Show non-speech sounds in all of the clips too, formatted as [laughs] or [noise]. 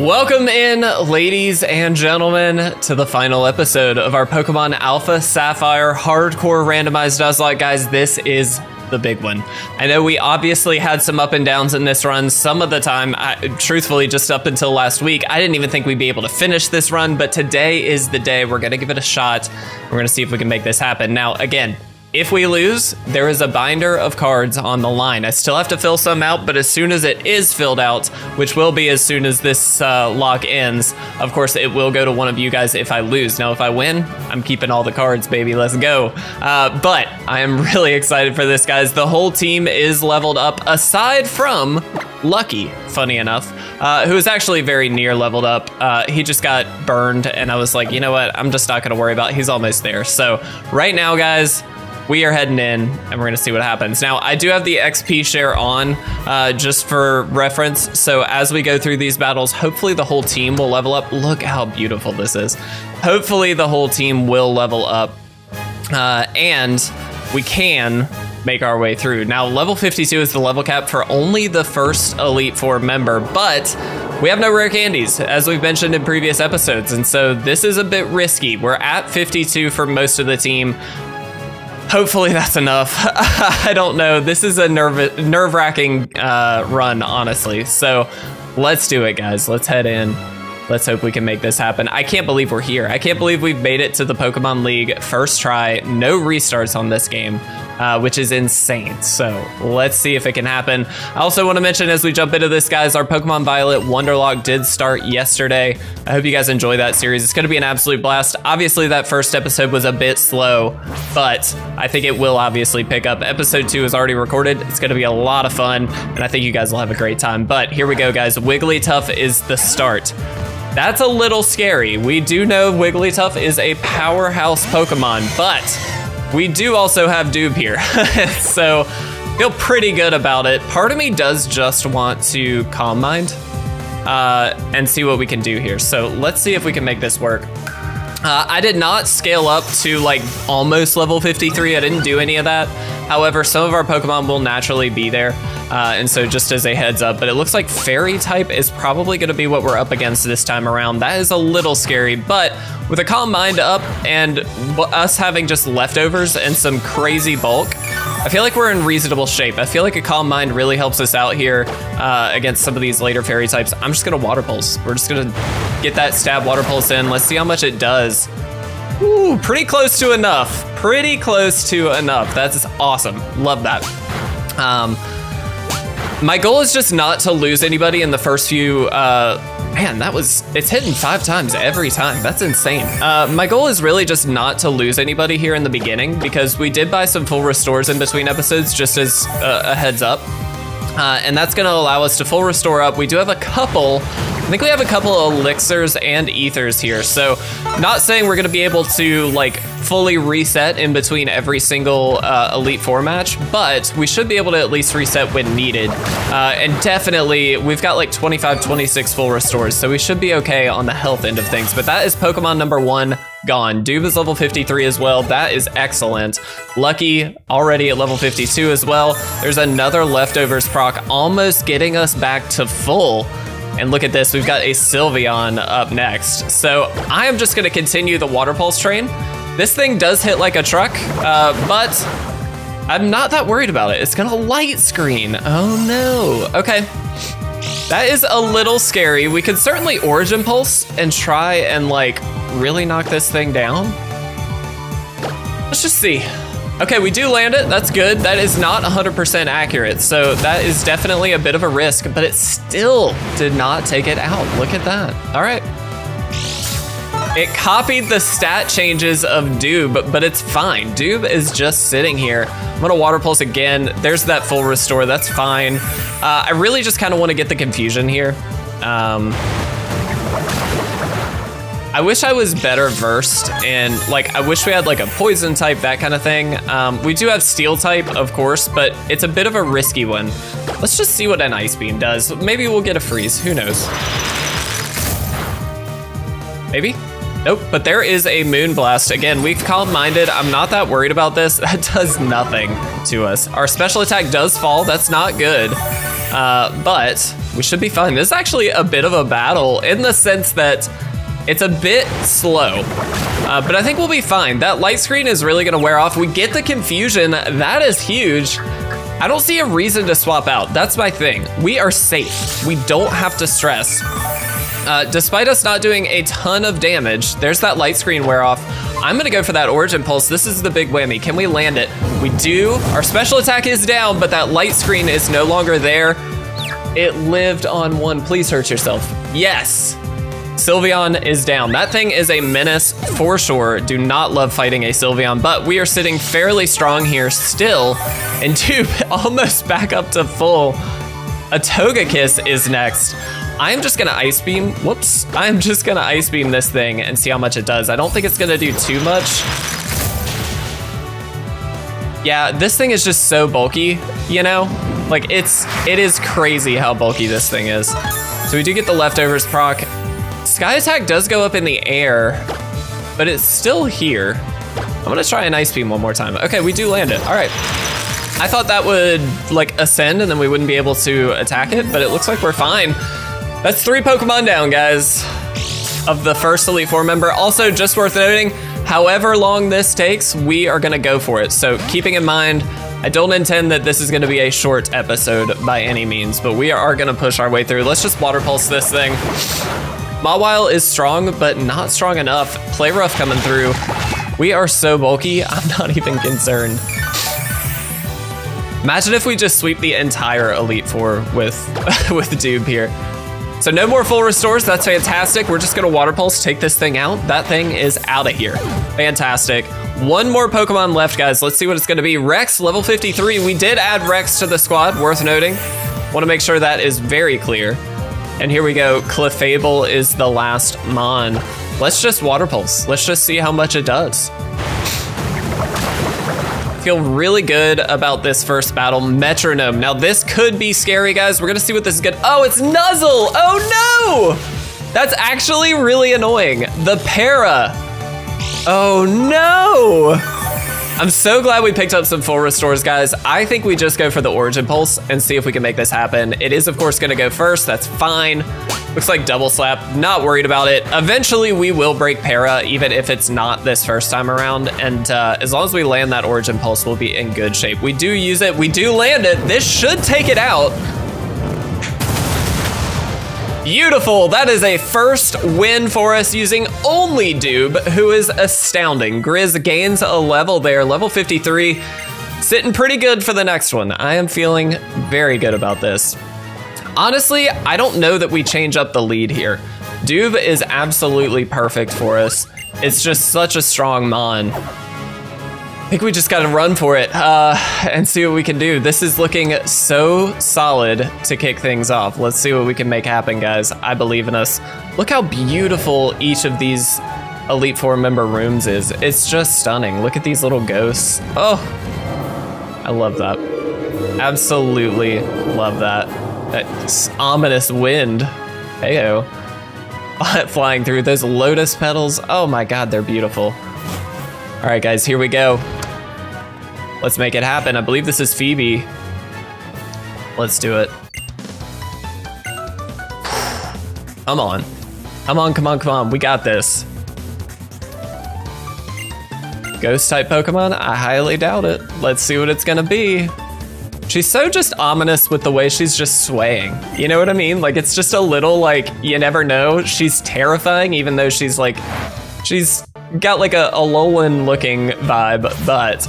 Welcome in, ladies and gentlemen, to the final episode of our Pokemon Alpha Sapphire Hardcore Randomized Nuzlocke. Guys, this is the big one. I know we obviously had some up and downs in this run. Some of the time, I, truthfully, just up until last week, I didn't even think we'd be able to finish this run, but today is the day. We're going to give it a shot. We're going to see if we can make this happen. Now, again, if we lose, there is a binder of cards on the line. I still have to fill some out, but as soon as it is filled out, which will be as soon as this uh, lock ends, of course, it will go to one of you guys if I lose. Now, if I win, I'm keeping all the cards, baby. Let's go. Uh, but I am [laughs] really excited for this, guys. The whole team is leveled up, aside from Lucky, funny enough, uh, who is actually very near leveled up. Uh, he just got burned, and I was like, you know what? I'm just not going to worry about it. He's almost there. So right now, guys, we are heading in and we're gonna see what happens. Now, I do have the XP share on uh, just for reference. So as we go through these battles, hopefully the whole team will level up. Look how beautiful this is. Hopefully the whole team will level up uh, and we can make our way through. Now, level 52 is the level cap for only the first Elite Four member, but we have no rare candies, as we've mentioned in previous episodes, and so this is a bit risky. We're at 52 for most of the team. Hopefully that's enough. [laughs] I don't know. This is a nerve nerve wracking uh, run, honestly. So let's do it, guys. Let's head in. Let's hope we can make this happen. I can't believe we're here. I can't believe we've made it to the Pokemon League first try. No restarts on this game uh, which is insane. So let's see if it can happen. I also want to mention as we jump into this, guys, our Pokemon Violet Wonderlock did start yesterday. I hope you guys enjoy that series. It's going to be an absolute blast. Obviously, that first episode was a bit slow, but I think it will obviously pick up. Episode two is already recorded. It's going to be a lot of fun, and I think you guys will have a great time. But here we go, guys. Wigglytuff is the start. That's a little scary. We do know Wigglytuff is a powerhouse Pokemon, but we do also have Doob here, [laughs] so feel pretty good about it. Part of me does just want to Calm Mind uh, and see what we can do here. So let's see if we can make this work. Uh, I did not scale up to like almost level 53. I didn't do any of that. However, some of our Pokemon will naturally be there. Uh, and so just as a heads up, but it looks like fairy type is probably gonna be what we're up against this time around. That is a little scary, but with a calm mind up and us having just leftovers and some crazy bulk, I feel like we're in reasonable shape. I feel like a calm mind really helps us out here uh, against some of these later fairy types. I'm just gonna water pulse. We're just gonna get that stab water pulse in. Let's see how much it does. Ooh, pretty close to enough. Pretty close to enough. That's awesome. Love that. Um, my goal is just not to lose anybody in the first few, uh, man, that was, it's hitting five times every time. That's insane. Uh, my goal is really just not to lose anybody here in the beginning because we did buy some full restores in between episodes just as uh, a heads up. Uh, and that's gonna allow us to full restore up. We do have a couple think we have a couple of elixirs and ethers here. So not saying we're gonna be able to like fully reset in between every single uh, Elite Four match, but we should be able to at least reset when needed. Uh, and definitely, we've got like 25, 26 full restores, so we should be okay on the health end of things. But that is Pokemon number one gone. Doob is level 53 as well. That is excellent. Lucky already at level 52 as well. There's another leftovers proc almost getting us back to full. And look at this, we've got a Sylveon up next. So I am just gonna continue the Water Pulse train. This thing does hit like a truck, uh, but I'm not that worried about it. It's gonna light screen. Oh no, okay. That is a little scary. We could certainly Origin Pulse and try and like really knock this thing down. Let's just see. Okay, we do land it. That's good. That is not 100% accurate, so that is definitely a bit of a risk, but it still did not take it out. Look at that. All right. It copied the stat changes of Doob, but it's fine. Doob is just sitting here. I'm gonna Water Pulse again. There's that full restore, that's fine. Uh, I really just kind of want to get the confusion here. Um, I wish I was better versed in, like, I wish we had like a poison type, that kind of thing. Um, we do have steel type, of course, but it's a bit of a risky one. Let's just see what an ice beam does. Maybe we'll get a freeze, who knows? Maybe? Nope, but there is a moon blast. Again, weak calm-minded. I'm not that worried about this. [laughs] That does nothing to us. Our special attack does fall. That's not good. Uh, but We should be fine. This is actually a bit of a battle in the sense that it's a bit slow, uh, but I think we'll be fine. That light screen is really gonna wear off. We get the confusion, that is huge. I don't see a reason to swap out. That's my thing. We are safe. We don't have to stress. Uh, despite us not doing a ton of damage, there's that light screen wear off. I'm gonna go for that Origin Pulse. This is the big whammy. Can we land it? We do. Our special attack is down, but that light screen is no longer there. It lived on one. Please hurt yourself. Yes. Sylveon is down. That thing is a menace for sure. Do not love fighting a Sylveon, but we are sitting fairly strong here still. And [laughs] dude, almost back up to full. A Togekiss is next. I'm just gonna Ice Beam, whoops. I'm just gonna Ice Beam this thing and see how much it does. I don't think it's gonna do too much. Yeah, this thing is just so bulky, you know? Like it's, it is crazy how bulky this thing is. So we do get the leftovers proc. Sky attack does go up in the air, but it's still here. I'm gonna try an ice beam one more time. Okay, we do land it, all right. I thought that would like ascend and then we wouldn't be able to attack it, but it looks like we're fine. That's three Pokemon down, guys, of the first Elite Four member. Also, just worth noting, however long this takes, we are gonna go for it. So keeping in mind, I don't intend that this is gonna be a short episode by any means, but we are gonna push our way through. Let's just Water Pulse this thing. Mawile is strong, but not strong enough. Play Rough coming through. We are so bulky, [laughs] I'm not even concerned. Imagine if we just sweep the entire Elite Four with, [laughs] with Doob here. So no more full restores, that's fantastic. We're just gonna Water Pulse, take this thing out. That thing is out of here. Fantastic. One more Pokemon left, guys. Let's see what it's gonna be. Rex, level 53. We did add Rex to the squad, worth noting. Wanna make sure that is very clear. And here we go, Clefable is the last Mon. Let's just Water Pulse. Let's just see how much it does. Feel really good about this first battle, Metronome. Now this could be scary, guys. We're gonna see what this is good. Oh, it's Nuzzle! Oh no! That's actually really annoying. The Para. Oh no! I'm so glad we picked up some full restores, guys. I think we just go for the Origin Pulse and see if we can make this happen. It is, of course, gonna go first. That's fine. Looks like double slap, not worried about it. Eventually, we will break Para, even if it's not this first time around. And uh, as long as we land that Origin Pulse, we'll be in good shape. We do use it, we do land it. This should take it out. Beautiful, that is a first win for us using only Doob, who is astounding. Grizz gains a level there, level 53. Sitting pretty good for the next one. I am feeling very good about this. Honestly, I don't know that we change up the lead here. Doob is absolutely perfect for us. It's just such a strong Mon. I think we just gotta run for it uh, and see what we can do. This is looking so solid to kick things off. Let's see what we can make happen, guys. I believe in us. Look how beautiful each of these Elite Four member rooms is. It's just stunning. Look at these little ghosts. Oh, I love that. Absolutely love that. That ominous wind. Heyo. [laughs] Flying through those lotus petals. Oh my god, they're beautiful. All right, guys, here we go. Let's make it happen. I believe this is Phoebe. Let's do it. Come on. Come on, come on, come on. We got this. Ghost type Pokemon? I highly doubt it. Let's see what it's gonna be. She's so just ominous with the way she's just swaying. You know what I mean? Like it's just a little like, you never know. She's terrifying even though she's like, she's got like a, Alolan looking vibe, but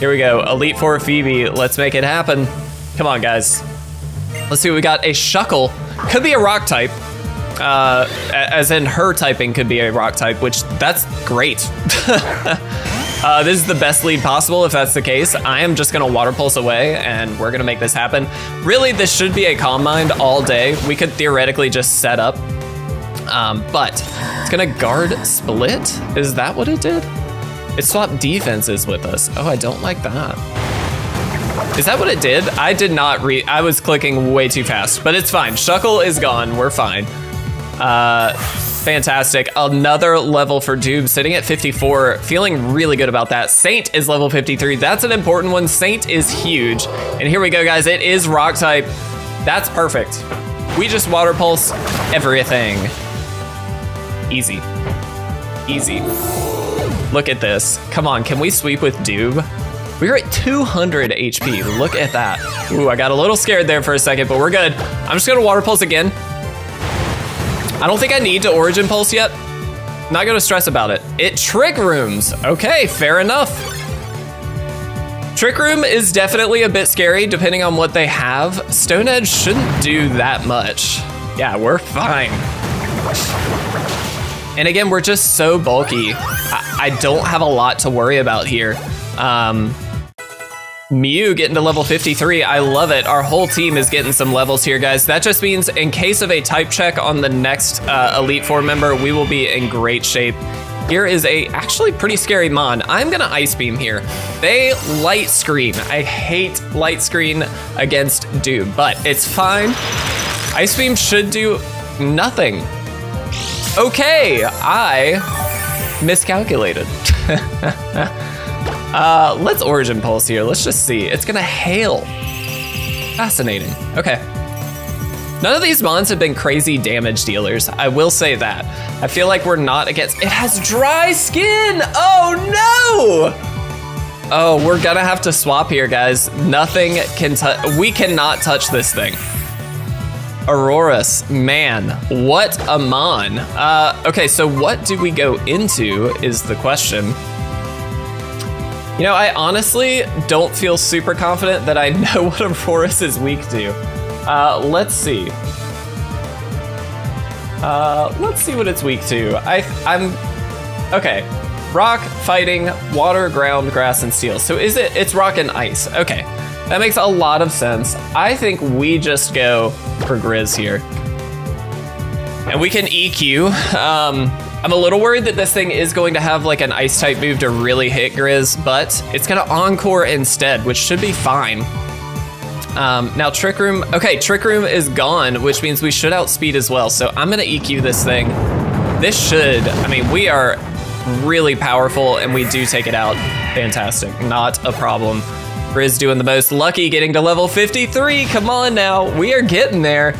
here we go. Elite Four Phoebe. Let's make it happen. Come on, guys. Let's see we got. A Shuckle. Could be a rock type. Uh, as in her typing could be a rock type, which that's great. [laughs] uh, this is the best lead possible if that's the case. I am just gonna water pulse away and we're gonna make this happen. Really, this should be a Calm Mind all day. We could theoretically just set up, um, but it's gonna guard split. Is that what it did? It swapped defenses with us. Oh, I don't like that. Is that what it did? I did not read, I was clicking way too fast, but it's fine. Shuckle is gone, we're fine. Uh, fantastic. Another level for Doob, sitting at 54, feeling really good about that. Saint is level 53, that's an important one. Saint is huge. And here we go, guys, it is rock type. That's perfect. We just water pulse everything. Easy. Easy. Look at this. Come on, can we sweep with Doob? We're at 200 HP. Look at that. Ooh, I got a little scared there for a second, but we're good. I'm just gonna water pulse again. I don't think I need to origin pulse yet. Not gonna stress about it. It trick rooms. Okay, fair enough. Trick room is definitely a bit scary depending on what they have. Stone Edge shouldn't do that much. Yeah, we're fine. And again, we're just so bulky. I, I don't have a lot to worry about here. Um, Mew getting to level 53, I love it. Our whole team is getting some levels here, guys. That just means in case of a type check on the next uh, Elite Four member, we will be in great shape. Here is a actually pretty scary Mon. I'm gonna Ice Beam here. They Light Screen. I hate Light Screen against Doob, but it's fine. Ice Beam should do nothing. Okay, I miscalculated. [laughs] uh, let's Origin Pulse here. Let's just see. It's gonna hail. Fascinating. Okay. None of these mons have been crazy damage dealers. I will say that. I feel like we're not against. It has dry skin. Oh no! Oh, we're gonna have to swap here, guys. Nothing can touch. We cannot touch this thing. Aurorus, man, what a mon. Uh, okay, so what do we go into is the question. You know, I honestly don't feel super confident that I [laughs] know what Aurorus is weak to. Uh, let's see. Uh, let's see what it's weak to. I, I'm, okay. Rock, fighting, water, ground, grass, and steel. So is it, it's rock and ice. Okay. That makes a lot of sense. I think we just go for Grizz here. And we can EQ. Um, I'm a little worried that this thing is going to have like an ice type move to really hit Grizz, but it's gonna encore instead, which should be fine. Um, now Trick Room, okay, Trick Room is gone, which means we should outspeed as well. So I'm gonna EQ this thing. This should, I mean, we are really powerful and we do take it out. Fantastic, not a problem. Grizz doing the most lucky, getting to level 53. Come on now, we are getting there.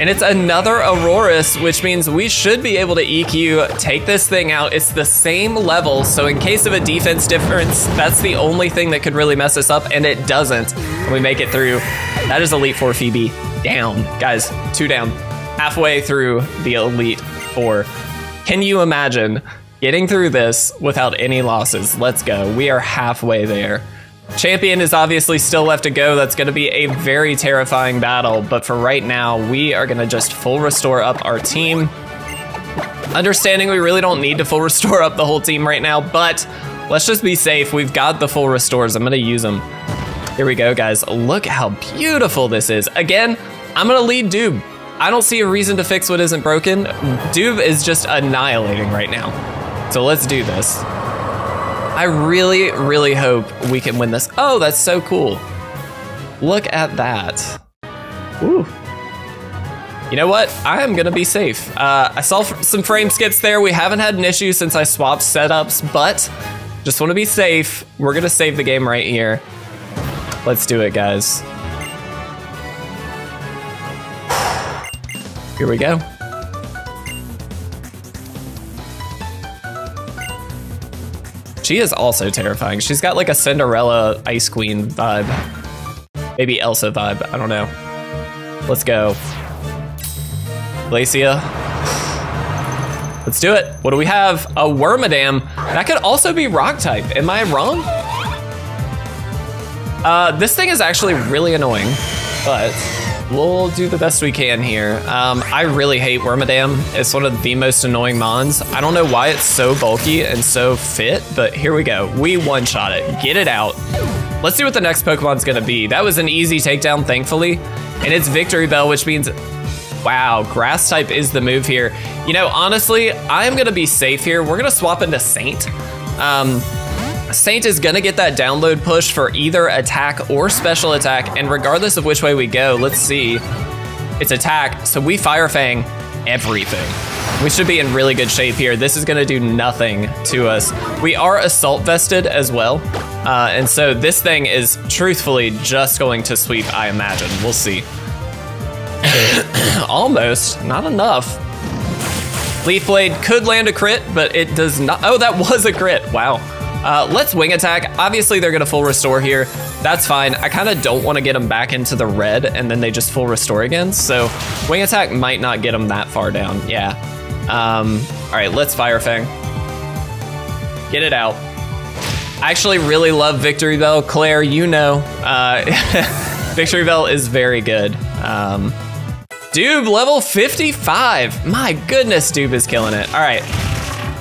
And it's another Aurorus, which means we should be able to EQ, take this thing out. It's the same level, so in case of a defense difference, that's the only thing that could really mess us up, and it doesn't. And we make it through. That is Elite Four Phoebe down. Guys, two down. Halfway through the Elite Four. Can you imagine getting through this without any losses? Let's go. We are halfway there. Champion is obviously still left to go. That's going to be a very terrifying battle. But for right now, we are going to just full restore up our team. Understanding we really don't need to full [laughs] restore up the whole team right now, but let's just be safe. We've got the full restores. I'm going to use them. Here we go, guys. Look how beautiful this is. Again, I'm going to lead Doob. I don't see a reason to fix what isn't broken. Doob is just annihilating right now. So let's do this. I really, really hope we can win this. Oh, that's so cool. Look at that. Woo. You know what? I am gonna be safe. Uh, I saw some frame skips there. We haven't had an issue since I swapped setups, but just wanna be safe. We're gonna save the game right here. Let's do it, guys. Here we go. She is also terrifying. She's got like a Cinderella Ice Queen vibe. Maybe Elsa vibe, I don't know. Let's go. Glacia. Let's do it. What do we have? A Wormadam. That could also be rock type. Am I wrong? Uh, this thing is actually really annoying, but we'll do the best we can here. Um, I really hate Wormadam. It's one of the most annoying mons. I don't know why it's so bulky and so fit, but here we go. We one-shot it. Get it out. Let's see what the next Pokemon's gonna be. That was an easy takedown, thankfully. And it's Victreebel, which means, wow, grass type is the move here. You know, honestly, I'm gonna be safe here. We're gonna swap into Saint. Um, Saint is gonna get that download push for either attack or special attack, and regardless of which way we go, let's see. It's attack, so we Fire Fang everything. We should be in really good shape here. This is gonna do nothing to us. We are Assault Vested as well, uh, and so this thing is truthfully just going to sweep, I imagine. We'll see. [coughs] Almost, not enough. Leaf Blade could land a crit, but it does not. Oh, that was a crit. Wow. Uh, let's wing attack. Obviously, they're gonna full restore here. That's fine. I kind of don't want to get them back into the red and then they just full restore again. So wing attack might not get them that far down. Yeah. Um, all right, let's Fire Fang. Get it out. I actually really love Victreebel. Claire, you know, uh, [laughs] Bell is very good. Um, Doob, level 55. My goodness, Doob is killing it. All right.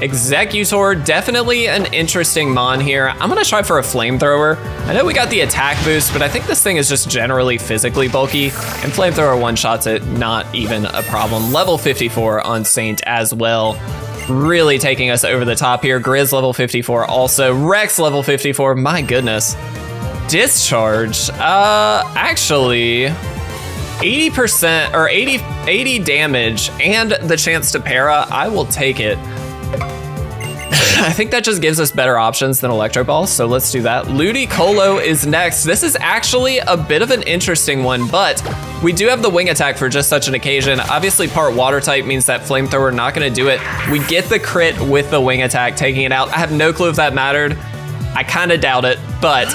Exeggutor, definitely an interesting mon here. I'm gonna try for a flamethrower. I know we got the attack boost, but I think this thing is just generally physically bulky, and flamethrower one-shots it, not even a problem. Level 54 on Saint as well. Really taking us over the top here. Grizz level 54 also. Rex level 54, my goodness. Discharge, uh, actually, 80% or 80, 80 damage and the chance to para, I will take it. [laughs] I think that just gives us better options than Electro Ball, so let's do that. Ludicolo is next. This is actually a bit of an interesting one, but we do have the wing attack for just such an occasion. Obviously, part water type means that flamethrower not gonna do it. We get the crit with the wing attack, taking it out. I have no clue if that mattered. I kinda doubt it, but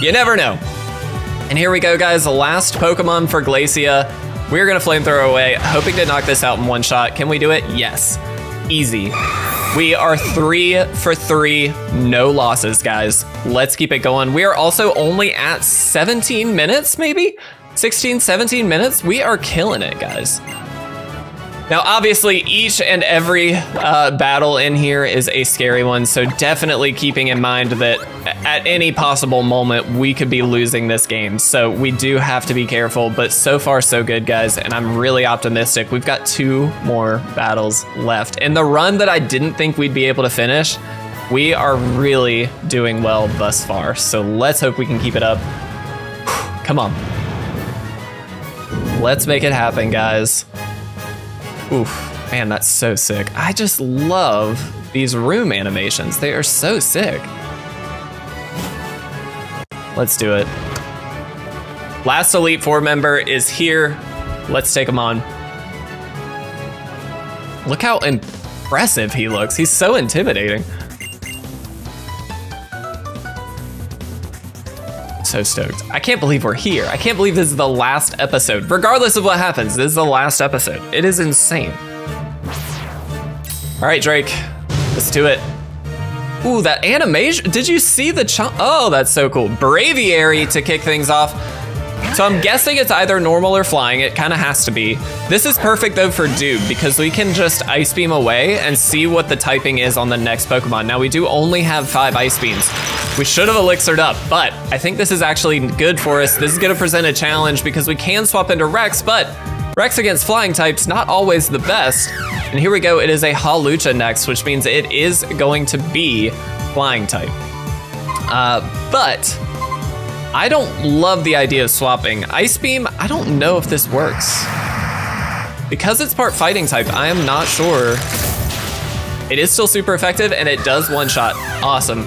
you never know. And here we go, guys, the last Pokemon for Glacia. We're gonna flamethrower away, hoping to knock this out in one shot. Can we do it? Yes. Easy. We are three for three, no losses, guys. Let's keep it going. We are also only at 17 minutes, maybe? 16, 17 minutes? We are killing it, guys. Now, obviously, each and every uh, battle in here is a scary one, so definitely keeping in mind that at any possible moment, we could be losing this game. So we do have to be careful, but so far, so good, guys, and I'm really optimistic. We've got two more battles left. And the run that I didn't think we'd be able to finish, we are really doing well thus far. So let's hope we can keep it up. [sighs] Come on. Let's make it happen, guys. Oof, man, that's so sick. I just love these room animations. They are so sick. Let's do it. Last Elite Four member is here. Let's take him on. Look how impressive he looks. He's so intimidating. So stoked. I can't believe we're here. I can't believe this is the last episode. Regardless of what happens, this is the last episode. It is insane. All right, Drake, let's do it. Ooh, that animation. Did you see the ch Oh, that's so cool. Braviary to kick things off. So I'm guessing it's either normal or flying. It kind of has to be. This is perfect though for Doob because we can just Ice Beam away and see what the typing is on the next Pokemon. Now we do only have five Ice Beams. We should have elixired up, but I think this is actually good for us. This is gonna present a challenge because we can swap into Rex, but Rex against flying types, not always the best. And here we go, it is a Hawlucha next, which means it is going to be flying type. Uh, but I don't love the idea of swapping. Ice Beam, I don't know if this works. Because it's part fighting type, I am not sure. It is still super effective and it does one shot. Awesome.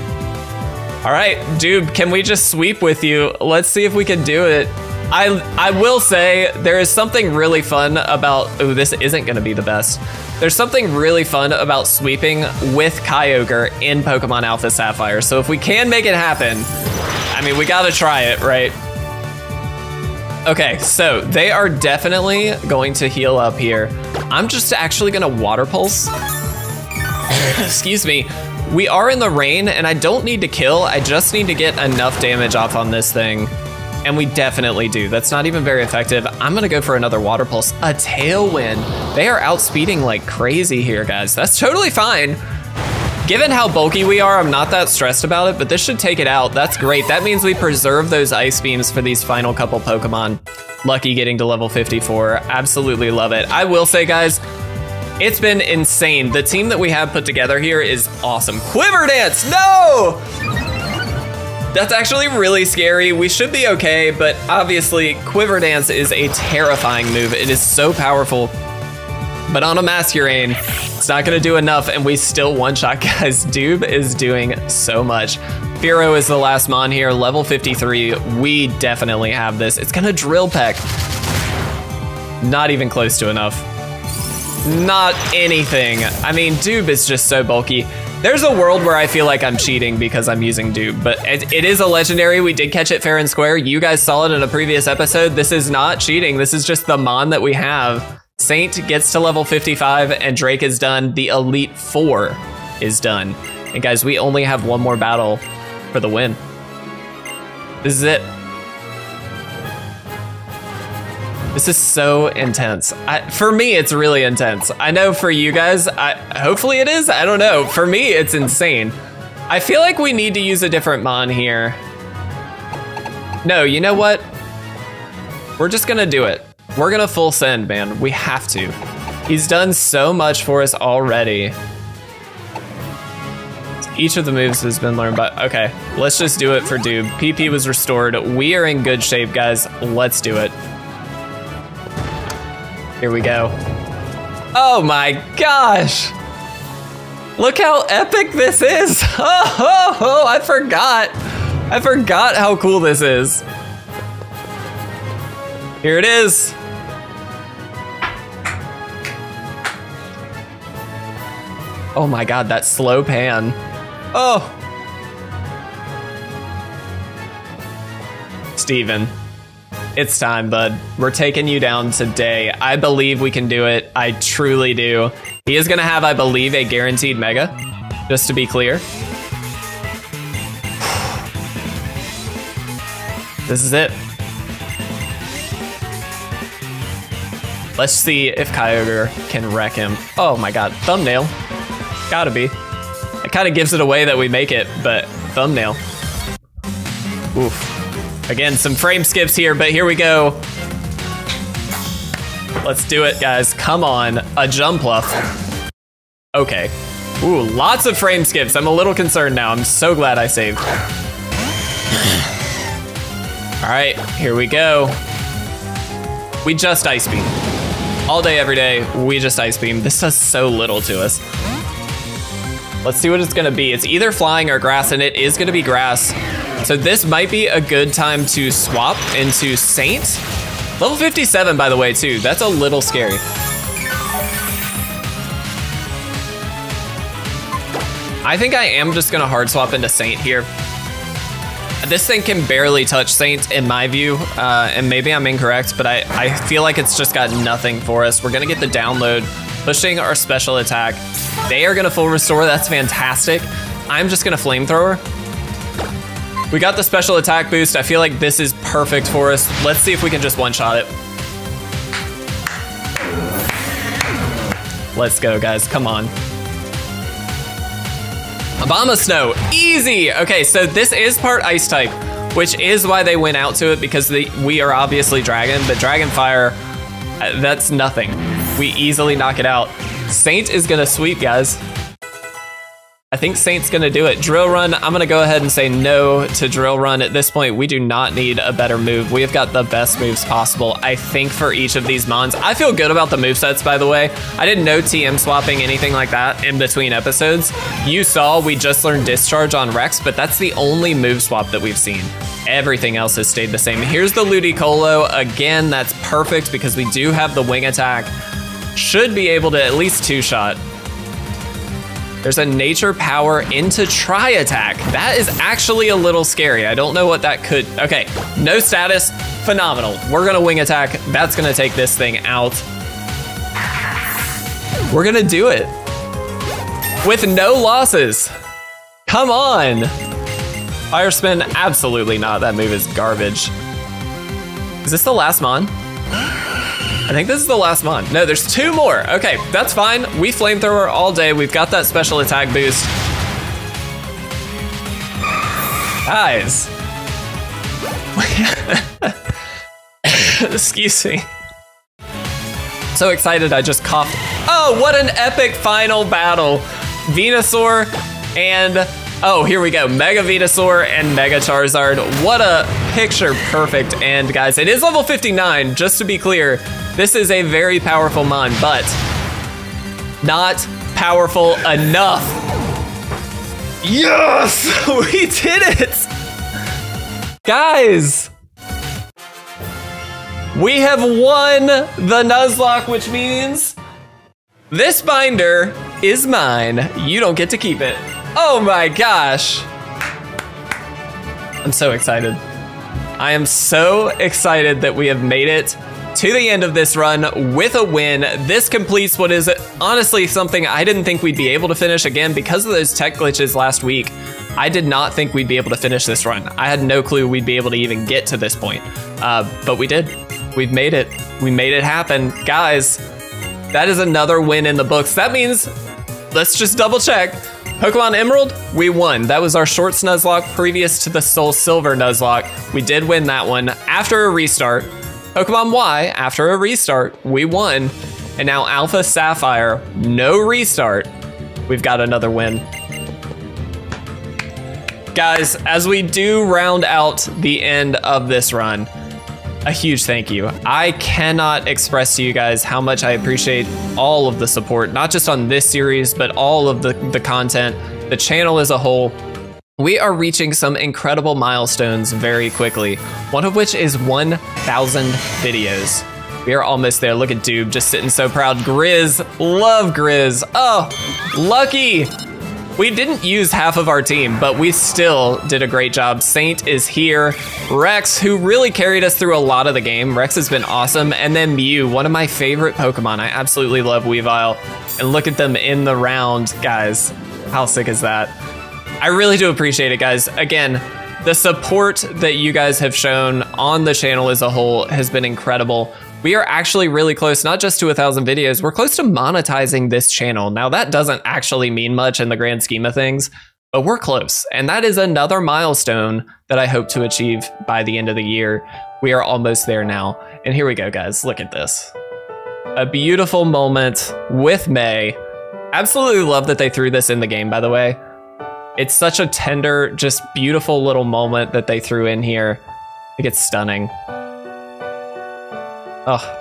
All right, dude, can we just sweep with you? Let's see if we can do it. I I will say there is something really fun about, oh, this isn't gonna be the best. There's something really fun about sweeping with Kyogre in Pokemon Alpha Sapphire. So if we can make it happen, I mean, we gotta try it, right? Okay, so they are definitely going to heal up here. I'm just actually gonna Water Pulse. [laughs] Excuse me. We are in the rain and I don't need to kill. I just need to get enough damage off on this thing. And we definitely do. That's not even very effective. I'm gonna go for another Water Pulse. A Tailwind. They are outspeeding like crazy here, guys. That's totally fine. Given how bulky we are, I'm not that stressed about it, but this should take it out. That's great. That means we preserve those ice beams for these final couple Pokemon. Lucky getting to level 54. Absolutely love it. I will say, guys, it's been insane. The team that we have put together here is awesome. Quiver Dance, no! That's actually really scary. We should be okay, but obviously Quiver Dance is a terrifying move. It is so powerful. But on a Masquerain, it's not gonna do enough and we still one-shot, [laughs] guys. Doob is doing so much. Fearow is the last Mon here, level 53. We definitely have this. It's gonna Drill Peck. Not even close to enough. Not anything. I mean, Doob is just so bulky. There's a world where I feel like I'm cheating because I'm using Doob, but it, it is a legendary. We did catch it fair and square. You guys saw it in a previous episode. This is not cheating. This is just the Mon that we have. Saint gets to level 55 and Drake is done. The Elite Four is done. And guys, we only have one more battle for the win. This is it. This is so intense. I, for me, it's really intense. I know for you guys, I, hopefully it is. I don't know. For me, it's insane. I feel like we need to use a different Mon here. No, you know what? We're just gonna do it. We're gonna full send, man. We have to. He's done so much for us already. Each of the moves has been learned, but okay, let's just do it for Doob. PP was restored. We are in good shape, guys. Let's do it. Here we go. Oh my gosh! Look how epic this is! Oh, [laughs] oh, oh, I forgot. I forgot how cool this is. Here it is. Oh my god, that slow pan. Oh! Steven, it's time, bud. We're taking you down today. I believe we can do it. I truly do. He is gonna have, I believe, a guaranteed mega, just to be clear. This is it. Let's see if Kyogre can wreck him. Oh my god, thumbnail. Gotta be. It kind of gives it away that we make it, but thumbnail. Oof. Again, some frame skips here, but here we go. Let's do it, guys. Come on. A jump Jumpluff. Okay. Ooh, lots of frame skips. I'm a little concerned now. I'm so glad I saved. All right, here we go. We just Ice Beam. All day, every day, we just Ice Beam. This does so little to us. Let's see what it's gonna be. It's either flying or grass, and it is gonna be grass. So this might be a good time to swap into Saint. Level 57, by the way, too. That's a little scary. I think I am just gonna hard swap into Saint here. This thing can barely touch Saint in my view, uh, and maybe I'm incorrect, but I, I feel like it's just got nothing for us. We're gonna get the download, pushing our special attack. They are gonna full restore, that's fantastic. I'm just gonna flamethrower. We got the special attack boost. I feel like this is perfect for us. Let's see if we can just one-shot it. Let's go, guys, come on. Abomasnow, easy. Okay, so this is part ice type, which is why they went out to it because the, we are obviously dragon, but dragon fire, uh, that's nothing. We easily knock it out. Saint is gonna sweep, guys. I think Saint's gonna do it. Drill Run, I'm gonna go ahead and say no to Drill Run. At this point, we do not need a better move. We have got the best moves possible, I think, for each of these Mons. I feel good about the move sets, by the way. I didn't know TM swapping anything like that in between episodes. You saw we just learned Discharge on Rex, but that's the only move swap that we've seen. Everything else has stayed the same. Here's the Ludicolo. Again, that's perfect because we do have the wing attack. Should be able to at least two-shot. There's a nature power into Tri Attack. That is actually a little scary. I don't know what that could. Okay, no status, phenomenal. We're gonna wing attack. That's gonna take this thing out. We're gonna do it with no losses. Come on. Fire spin, absolutely not. That move is garbage. Is this the last mon? I think this is the last mon. No, there's two more. Okay, that's fine. We flamethrower all day. We've got that special attack boost. Guys. [laughs] Excuse me. So excited I just coughed. Oh, what an epic final battle. Venusaur and Oh, here we go. Mega Venusaur and Mega Charizard. What a picture perfect end, guys. It is level 59, just to be clear. This is a very powerful Mon, but not powerful enough. Yes! [laughs] We did it! Guys! We have won the Nuzlocke, which means this binder is mine. You don't get to keep it. Oh my gosh. I'm so excited. I am so excited that we have made it to the end of this run with a win. This completes what is honestly something I didn't think we'd be able to finish again because of those tech glitches last week. I did not think we'd be able to finish this run. I had no clue we'd be able to even get to this point, uh, but we did. We've made it. We made it happen. Guys, that is another win in the books. That means, let's just double check. Pokemon Emerald, we won. That was our short Nuzlocke previous to the Soul Silver Nuzlocke. We did win that one after a restart. Pokemon Y, after a restart, we won. And now Alpha Sapphire, no restart. We've got another win. Guys, as we do round out the end of this run, a huge thank you. I cannot express to you guys how much I appreciate all of the support, not just on this series, but all of the, the content, the channel as a whole. We are reaching some incredible milestones very quickly, one of which is 1,000 videos. We are almost there. Look at Doob just sitting so proud. Grizz, love Grizz. Oh, lucky. We didn't use half of our team, but we still did a great job. Saint is here. Rex, who really carried us through a lot of the game. Rex has been awesome. And then Mew, one of my favorite Pokemon. I absolutely love Weavile. And look at them in the round, guys. How sick is that? I really do appreciate it, guys. Again, the support that you guys have shown on the channel as a whole has been incredible. We are actually really close, not just to a thousand videos, we're close to monetizing this channel. Now that doesn't actually mean much in the grand scheme of things, but we're close. And that is another milestone that I hope to achieve by the end of the year. We are almost there now. And here we go, guys. Look at this. A beautiful moment with May. Absolutely love that they threw this in the game, by the way. It's such a tender, just beautiful little moment that they threw in here. I think it's stunning. Oh.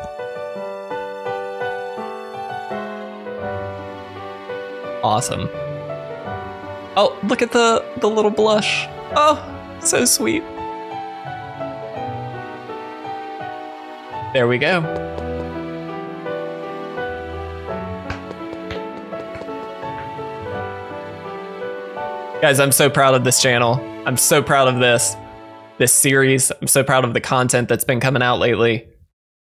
Awesome. Oh, look at the, the little blush. Oh, so sweet. There we go. Guys, I'm so proud of this channel. I'm so proud of this, this series. I'm so proud of the content that's been coming out lately.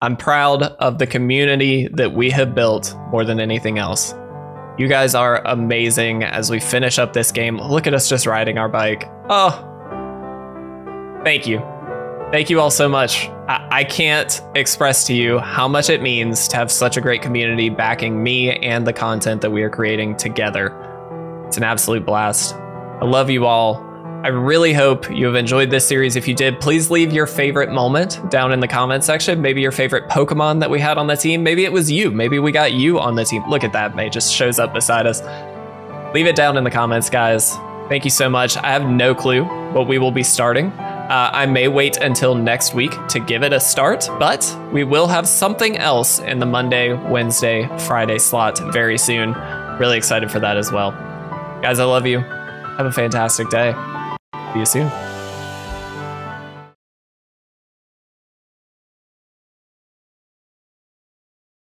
I'm proud of the community that we have built more than anything else. You guys are amazing as we finish up this game. Look at us just riding our bike. Oh, thank you. Thank you all so much. I, I can't express to you how much it means to have such a great community backing me and the content that we are creating together. It's an absolute blast. I love you all. I really hope you have enjoyed this series. If you did, please leave your favorite moment down in the comment section. Maybe your favorite Pokemon that we had on the team. Maybe it was you. Maybe we got you on the team. Look at that. May just shows up beside us. Leave it down in the comments, guys. Thank you so much. I have no clue what we will be starting. Uh, I may wait until next week to give it a start, but we will have something else in the Monday, Wednesday, Friday slot very soon. Really excited for that as well. Guys, I love you. Have a fantastic day. See you soon.